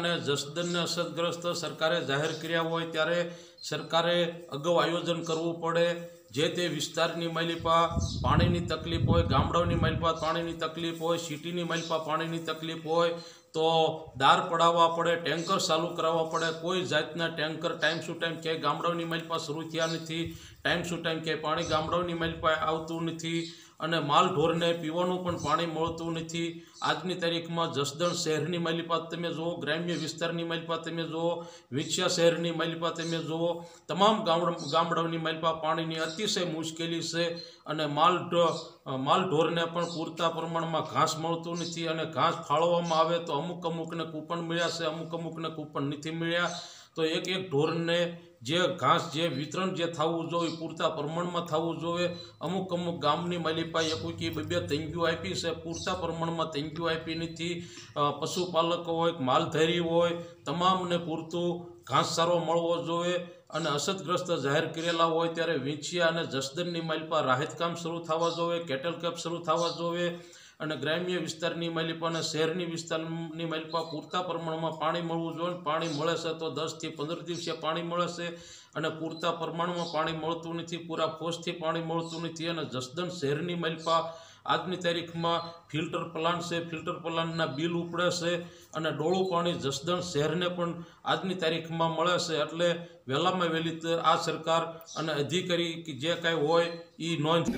અને જસદનને અસરગ્રસ્ત સરકારે જાહેર કર્યા હોય ત્યારે સરકારે અગાઉ આયોજન કરવું પડે. જે તે વિસ્તારની માલિપા પાણીની તકલીફ હોય, ગામડાઓની માલિપા પાણીની તકલીફ હોય, સિટીની માલિપા પાણીની તકલીફ હોય, તો દાર પડાવવા પડે, ટેન્કર ચાલુ કરાવવા પડે. કોઈ જાતના ટેન્કર ટાઈમ ટુ ટાઈમ ક્યાંય ગામડાઓની માલિપા શરૂ થયા નથી, ટાઈમ ટુ ટાઈમ ક્યાંય પાણી ગામડાઓની માલિપા આવતું નથી. અને માલ ઢોરને પીવાનું પણ પાણી મળતું નથી. આજની તારીખમાં જસદણ શહેરની માલિપાત તમે જુઓ, ગ્રામ્ય વિસ્તારની માલિપાત તમે જુઓ, વિછિયા શહેરની માલિપાત તમે જુઓ, તમામ ગામડ, ગામડાઓની માલિપા પાણીની અતિશય મુશ્કેલી છે અને માલ માલ ઢોરને પણ પૂરતા પ્રમાણમાં ઘાસ મળતું નથી અને ઘાસ ફાળવવામાં આવે તો અમુક અમુકને કૂપન મળ્યા છે અમુક અમુકને કૂપન નથી મળ્યા. તો એક એક ઢોરને જે ઘાસ, જે વિતરણ જે થવું જોઈએ, પૂરતા પ્રમાણમાં થવું જોઈએ. અમુક અમુક ગામની માલિપાએ કોઈ બે બે તંગીઓ આપી છે. પૂરતા પ્રમાણમાં તંગીઓ આપી નથી. પશુપાલકો હોય માલધારી હોય, તમામને પૂરતું ઘાસચારો મળવો જોઈએ. અને અસરગ્રસ્ત જાહેર કરેલા હોય ત્યારે વીંછિયા અને જસદનની માલિપા રાહત કામ શરૂ થવા જોઈએ કેટલ કેપ શરૂ થવા જોઈએ. અને ગ્રામ્ય વિસ્તારની માલિકો અને શહેરની વિસ્તારની માલિકો પૂરતા પ્રમાણમાં પાણી મળવું જોઈએ. પાણી મળે છે તો દસથી પંદર દિવસે પાણી મળે છે અને પૂરતા પ્રમાણમાં પાણી મળતું નથી. પૂરા ફોર્સથી પાણી મળતું નથી અને જસદન શહેરની માલિપા આજની તારીખમાં ફિલ્ટર પ્લાન્ટ છે ફિલ્ટર પ્લાન્ટના બિલ ઉપડે છે અને ડોળું પાણી જસદણ શહેરને પણ આજની તારીખમાં મળે છે. એટલે વહેલામાં વહેલી ત- આ સરકાર અને અધિકારી કે જે કાંઈ હોય એ નોંધ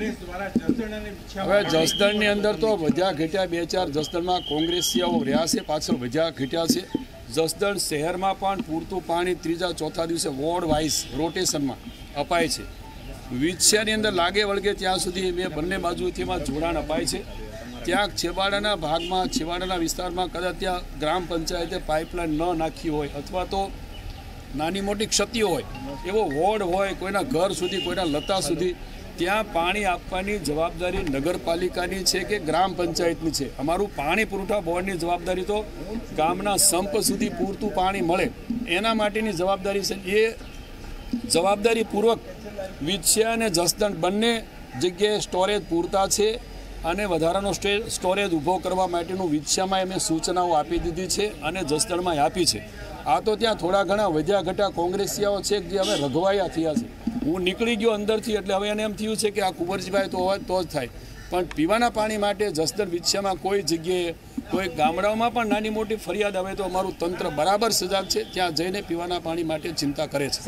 હવે જસદણની અંદર તો વધ્યા ઘટ્યા બે ચાર જસદણમાં કોંગ્રેસીઓ રહ્યા છે પાછળ વધ્યા ઘટ્યા છે. જસદણ શહેરમાં પણ પૂરતું પાણી ત્રીજા ચોથા દિવસે વોર્ડ વાઇઝ રોટેશનમાં અપાય છે. વિછિયાની અંદર લાગે વળગે ત્યાં સુધી બે બંને બાજુથી એમાં જોડાણ અપાય છે. ત્યાં છેવાડાના ભાગમાં, છેવાડાના વિસ્તારમાં કદાચ ત્યાં ગ્રામ પંચાયતે પાઇપલાઇન ન નાખી હોય અથવા તો નાની મોટી ક્ષતિઓ હોય, એવો વોર્ડ હોય, કોઈના ઘર સુધી, કોઈના લતા સુધી, ત્યાં પાણી આપવાની જવાબદારી નગરપાલિકાની છે કે ગ્રામ પંચાયતની છે? અમારું પાણી પુરવઠા બોર્ડની જવાબદારી તો ગામના સંપ સુધી પૂરતું પાણી મળે. એના માટેની જવાબદારી છે એ જવાબદારીપૂર્વક વિછિયા અને જસદણ બંને જગ્યાએ સ્ટોરેજ પૂરતા છે અને વધારાનો સ્ટે, સ્ટોરેજ ઊભો કરવા માટેનું વિછિયામાં એમને સૂચનાઓ આપી દીધી છે અને જસદણમાં આપી છે. આ તો ત્યાં થોડા ઘણા વધ્યા ઘટા કોંગ્રેસીઓ છે જે હવે રઘવાયા થયા છે. હું નીકળી ગયો અંદરથી એટલે હવે એને એમ થયું છે કે આ કુંવરજીભાઈ તો હોય તો જ થાય. પણ પીવાના પાણી માટે જસદણ વિછિયામાં કોઈ જગ્યાએ કોઈ ગામડાઓમાં પણ નાની મોટી ફરિયાદ આવે તો અમારું તંત્ર બરાબર સજાગ છે, ત્યાં જઈને પીવાના પાણી માટે ચિંતા કરે છે.